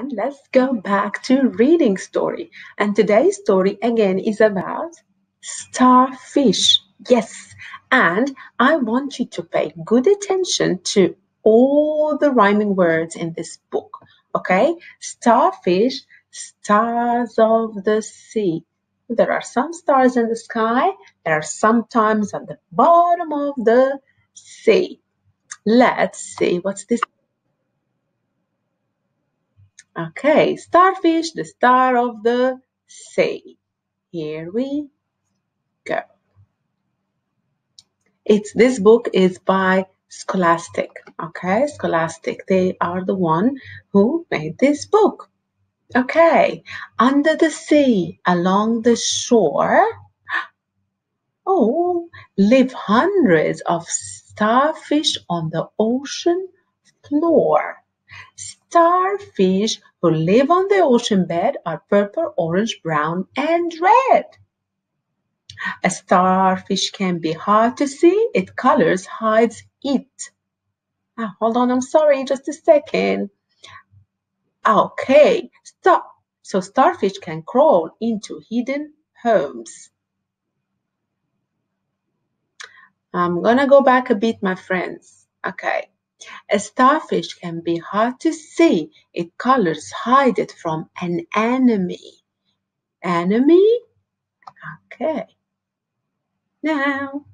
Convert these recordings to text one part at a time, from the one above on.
And let's go back to reading story. And today's story again is about starfish. Yes, and I want you to pay good attention to all the rhyming words in this book. Okay, starfish, stars of the sea. There are some stars in the sky. There are sometimes at the bottom of the sea. Let's see what's this. Okay, starfish, the star of the sea. Here we go. It's this book is by Scholastic. Okay, Scholastic. They are the one who made this book. Okay, under the sea, along the shore, oh, live hundreds of starfish on the ocean floor. Starfish who live on the ocean bed are purple, orange, brown, and red. A starfish can be hard to see. Its colors hides it. Ah, hold on, I'm sorry, just a second. Okay, stop. So starfish can crawl into hidden homes. I'm gonna go back a bit, my friends. Okay. A starfish can be hard to see. Its colors hide it from an enemy. Enemy? Okay. Now,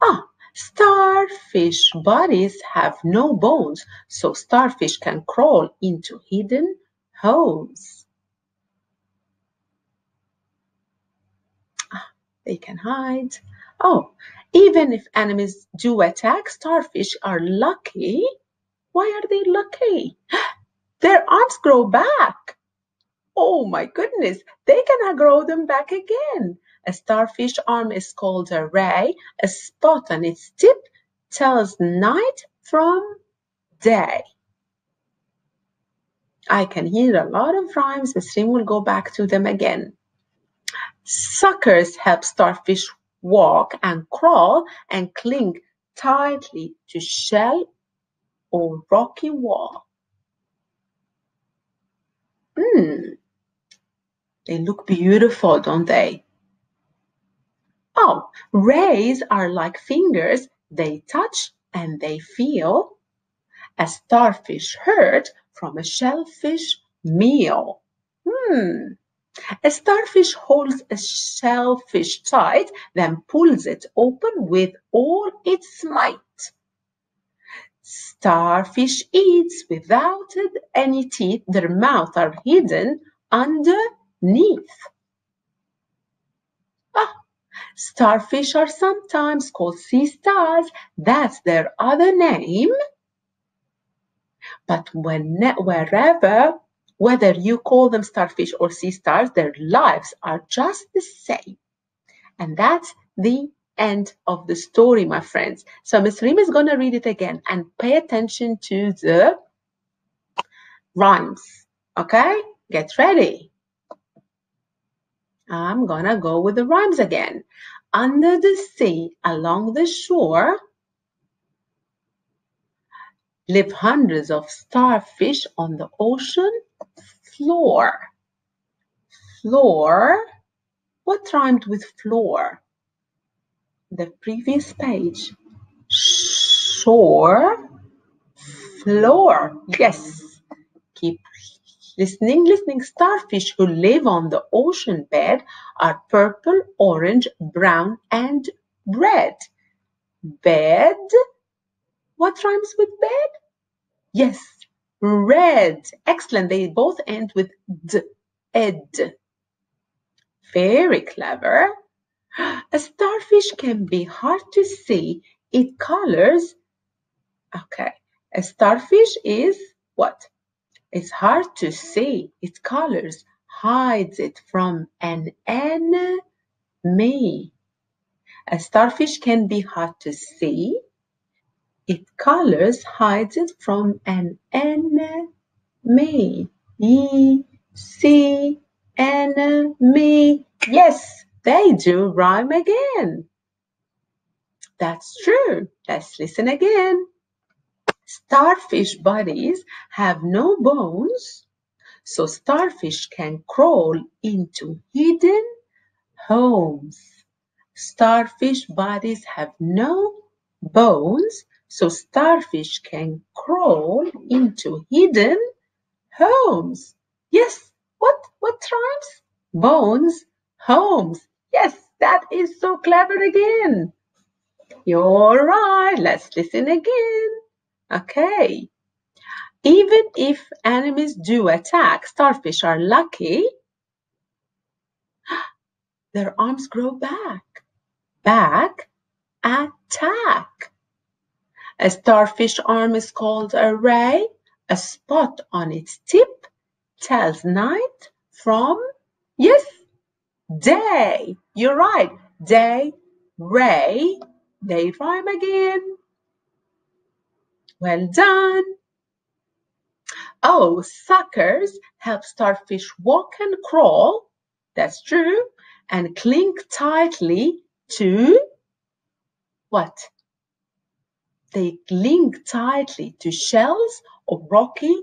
ah, starfish bodies have no bones, so starfish can crawl into hidden holes. Ah, they can hide. Oh, even if enemies do attack, starfish are lucky. Why are they lucky? Their arms grow back. Oh my goodness, they cannot grow them back again. A starfish arm is called a ray. A spot on its tip tells night from day. I can hear a lot of rhymes. The stream will go back to them again. Suckers help starfish walk and crawl and cling tightly to shell or rocky wall. Hmm, they look beautiful, don't they? Oh, rays are like fingers. They touch and they feel. A starfish hurt from a shellfish meal. Hmm, a starfish holds a shellfish tight, then pulls it open with all its might. Starfish eats without any teeth. Their mouths are hidden underneath. Ah, starfish are sometimes called sea stars. That's their other name. But when, wherever whether you call them starfish or sea stars, their lives are just the same. And that's the end of the story, my friends. So Miss Reem is going to read it again and pay attention to the rhymes. Okay? Get ready. I'm going to go with the rhymes again. Under the sea, along the shore, live hundreds of starfish on the ocean floor. Floor. What rhymed with floor? The previous page. Shore. Floor. Yes. Keep listening, listening. Starfish who live on the ocean bed are purple, orange, brown, and red. Bed. What rhymes with bed? Yes, red. Excellent. They both end with d, ed. Very clever. A starfish can be hard to see. It colors. Okay. A starfish is what? It's hard to see. It colors hides it from an enemy. A starfish can be hard to see. Its colors hides it from an enemy. E see enemy. Yes, they do rhyme again. That's true. Let's listen again. Starfish bodies have no bones, so starfish can crawl into hidden homes. Starfish bodies have no bones, so starfish can crawl into hidden homes. Yes, what what rhymes? Bones, homes. Yes, that is so clever again. You're right. Let's listen again. Okay. Even if enemies do attack, starfish are lucky. Their arms grow back. Back, attack. A starfish arm is called a ray. A spot on its tip tells night from, yes, day. You're right. Day, ray. They rhyme again. Well done. Oh, suckers help starfish walk and crawl. That's true. And cling tightly to what? They cling tightly to shells or rocky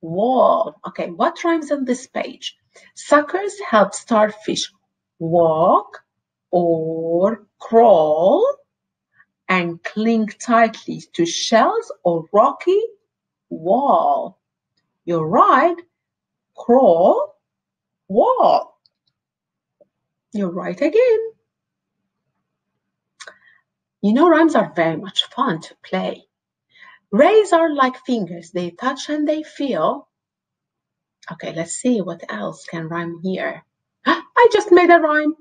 wall. Okay, what rhymes on this page? Suckers help starfish walk or crawl and cling tightly to shells or rocky wall. You're right. Crawl, wall. You're right again. You know, rhymes are very much fun to play. Rays are like fingers. They touch and they feel. Okay, let's see what else can rhyme here. I just made a rhyme.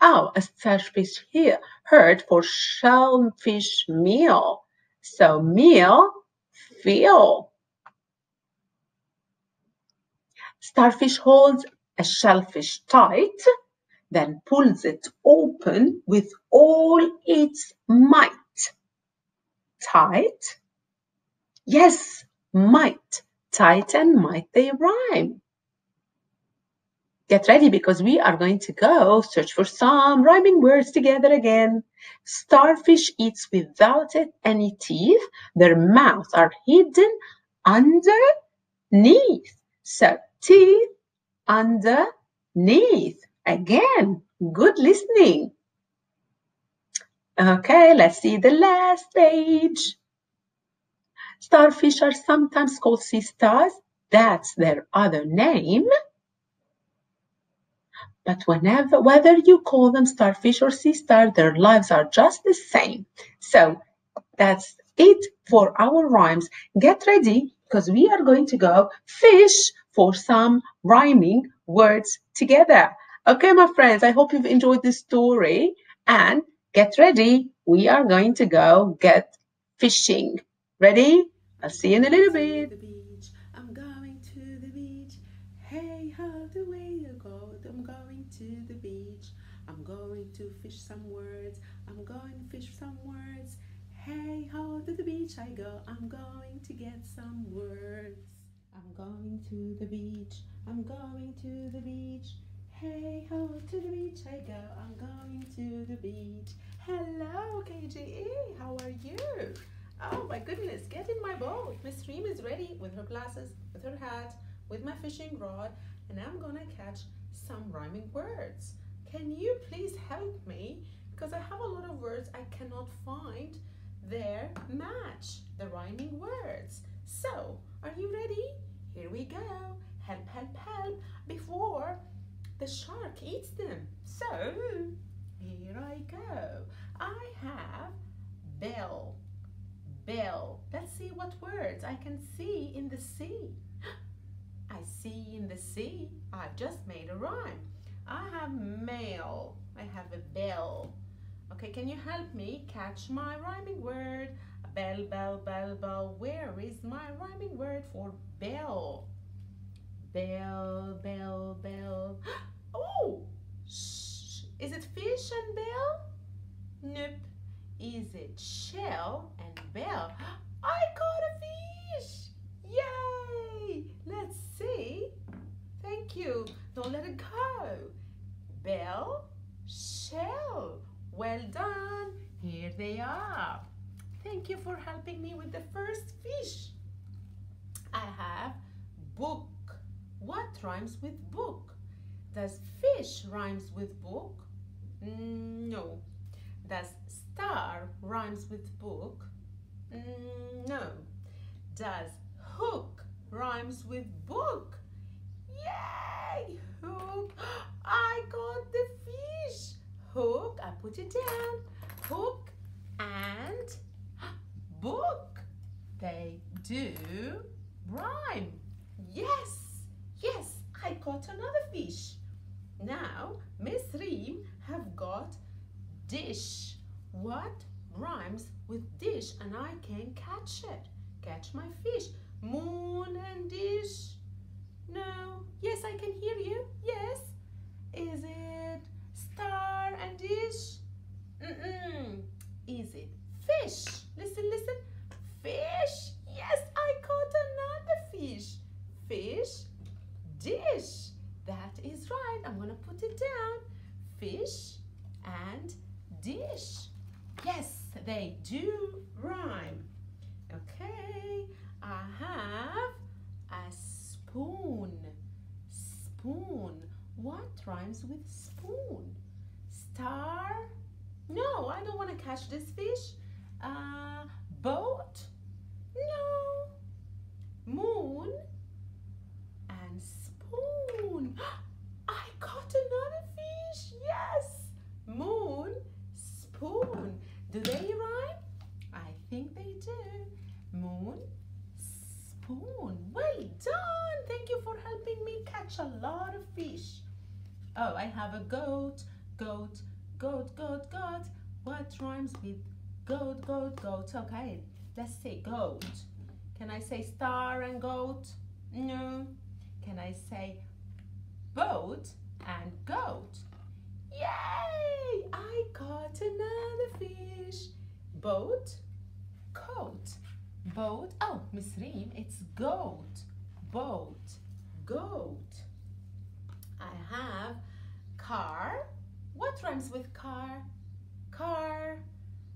Oh, a starfish here heard for shellfish meal. So meal, feel. Starfish holds a shellfish tight, then pulls it open with all its might. Tight? Yes, might. Tight and might, they rhyme. Get ready because we are going to go search for some rhyming words together again. Starfish eats without any teeth. Their mouths are hidden underneath. So teeth underneath. Again, good listening. Okay, let's see the last page. Starfish are sometimes called sea stars. That's their other name. But whenever, whether you call them starfish or sea star, their lives are just the same. So that's it for our rhymes. Get ready because we are going to go fish for some rhyming words together. Okay, my friends, I hope you've enjoyed this story and get ready. We are going to go get fishing. Ready? I'll see you in a little bit. I'm going to the beach. Hey, how the way you go? I'm going to the beach. I'm going to fish some words. I'm going to fish some words. Hey, how to the beach I go? I'm going to get some words. I'm going to the beach. I'm going to the beach. Hey ho, to the beach I go. I'm going to the beach. Hello, KGE, How are you? Oh my goodness, get in my boat. Miss Reem is ready with her glasses, with her hat, with my fishing rod, and I'm gonna catch some rhyming words. Can you please help me? Because I have a lot of words I cannot find their match, the rhyming words. So, are you ready? Here we go. Help, help, help before the shark eats them. So, here I go. I have bell, bell. Let's see what words I can see in the sea. I see in the sea. I've just made a rhyme. I have mail. I have a bell. Okay, can you help me catch my rhyming word? Bell, bell, bell, bell. Where is my rhyming word for bell? Bell, bell, bell. Oh. Is it fish and bell? Nope. Is it shell and bell? I caught a fish! Yay! Let's see. Thank you. Don't let it go. Bell, shell. Well done. Here they are. Thank you for helping me with the first fish. I have book, What rhymes with book? Does fish rhymes with book? Mm, no. Does star rhymes with book? Mm, no. Does hook rhymes with book? Yay! Hook. I got the fish. Hook. I put it down. Hook and book. They do rhyme. Yes. Yes, I caught another fish. Now, Miss Reem have got dish. What rhymes with dish and I can catch it? Catch my fish. Moon and dish. No. Yes, I can hear you. Yes. Is it star and dish? Mm-mm. Is it fish? Listen, listen. Fish. Yes, I caught another fish. Fish, dish. That is right. I'm going to put it down. Fish and dish. Yes, they do rhyme. Okay, I have a spoon. Spoon. What rhymes with spoon? Star? No, I don't want to catch this fish. Uh, boat? No. Moon and spoon. I caught another fish. Yes. Moon, spoon. Do they rhyme? I think they do. Moon, spoon. Well done. Thank you for helping me catch a lot of fish. Oh, I have a goat, goat, goat, goat, goat. What rhymes with goat, goat, goat? Okay, let's say goat. Can I say star and goat? No. Can I say boat and goat? Yay! I caught another fish. Boat, coat. Boat, oh, Miss Reem, it's goat. Boat, goat. I have car. What rhymes with car? Car.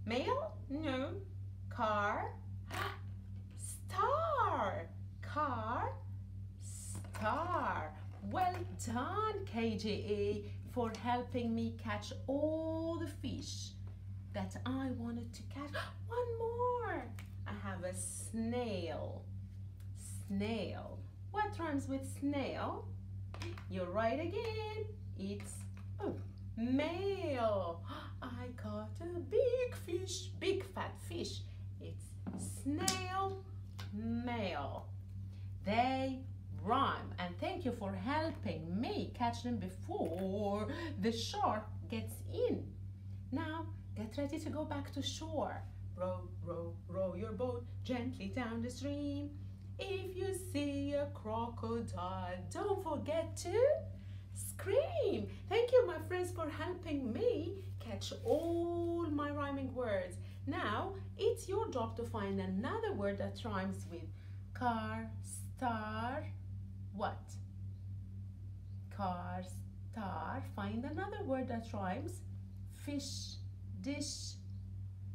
Mail? No. Car. Star. Car. Star. Well done, KJA, for helping me catch all the fish that I wanted to catch. One more. I have a snail. Snail. What rhymes with snail? You're right again. It's oh, mail. I caught a big fish, big fat fish. It's snail, mail. They rhyme and thank you for helping me catch them before the shark gets in. Now get ready to go back to shore. Row, row, row your boat gently down the stream. If you see a crocodile, don't forget to scream. Thank you, my friends, for helping me catch all my rhyming words. Now, it's your job to find another word that rhymes with car, star, what? Car, star. Find another word that rhymes. Fish, dish.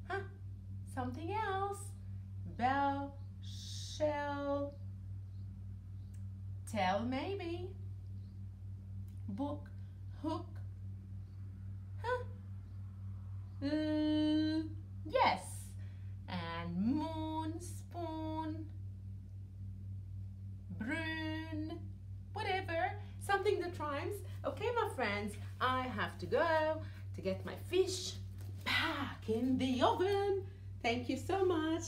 Huh? Something else. Bell, shell. Tell maybe. Book, hook. Huh? Uh, yes. And moon, spoon, brune, whatever. Something that rhymes. Okay, my friends, I have to go to get my fish back in the oven. Thank you so much.